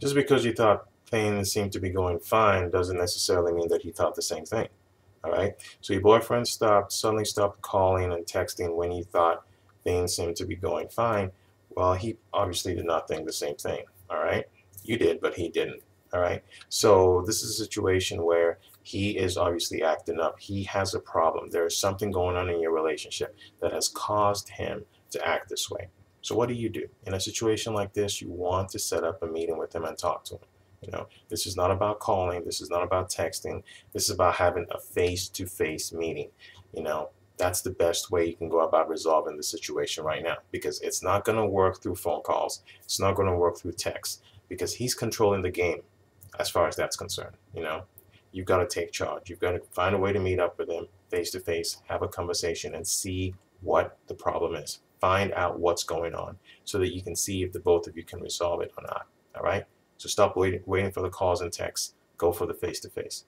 Just because you thought things seemed to be going fine doesn't necessarily mean that he thought the same thing. All right. So your boyfriend stopped, suddenly stopped calling and texting when he thought things seemed to be going fine. Well, he obviously did not think the same thing. All right. You did, but he didn't. All right. So this is a situation where he is obviously acting up. He has a problem. There is something going on in your relationship that has caused him to act this way. So what do you do? In a situation like this, you want to set up a meeting with him and talk to him. You know, this is not about calling. This is not about texting. This is about having a face-to-face -face meeting. You know, that's the best way you can go about resolving the situation right now because it's not going to work through phone calls. It's not going to work through text because he's controlling the game as far as that's concerned. You know, you've got to take charge. You've got to find a way to meet up with him face to face, have a conversation, and see what the problem is. Find out what's going on so that you can see if the both of you can resolve it or not. All right. So stop waiting, waiting for the calls and texts. Go for the face to face.